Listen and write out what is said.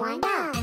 Why not?